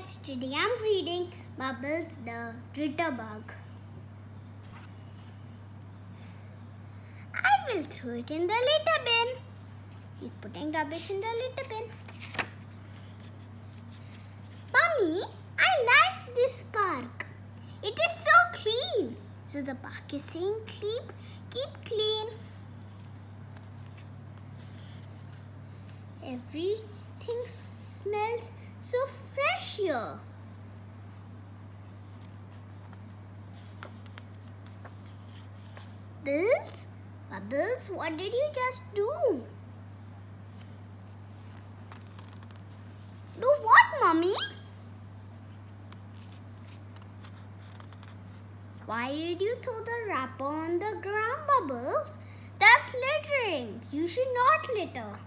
friends, today I'm reading Bubbles the Litterbug. I will throw it in the litter bin. He's putting rubbish in the litter bin. Mummy, I like this park. It is so clean. So the park is saying keep, keep clean. Everything smells so fresh Bills? Bubbles, what did you just do? Do what, Mommy? Why did you throw the wrapper on the ground, Bubbles? That's littering. You should not litter.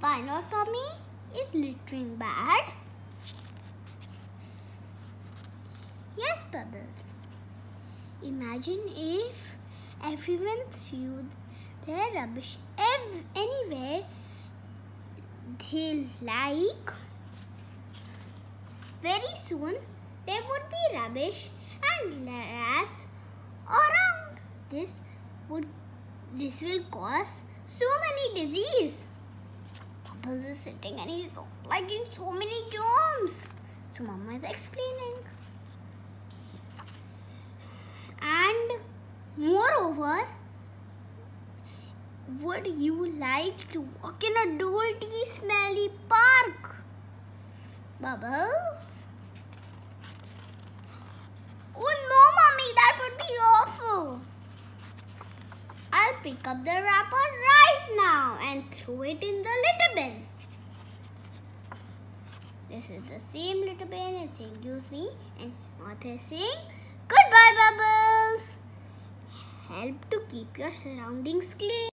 Why not, Mommy? Is littering bad? Yes, Bubbles. Imagine if everyone threw their rubbish ev- anywhere they like. Very soon there would be rubbish and rats around. This would this will cause so many disease. Bubbles is sitting and he's liking so many germs. So Mama is explaining. And moreover, would you like to walk in a dirty, smelly park? Bubbles? Pick up the wrapper right now and throw it in the litter bin. This is the same litter bin. It's saying use me and author saying goodbye, Bubbles. Help to keep your surroundings clean.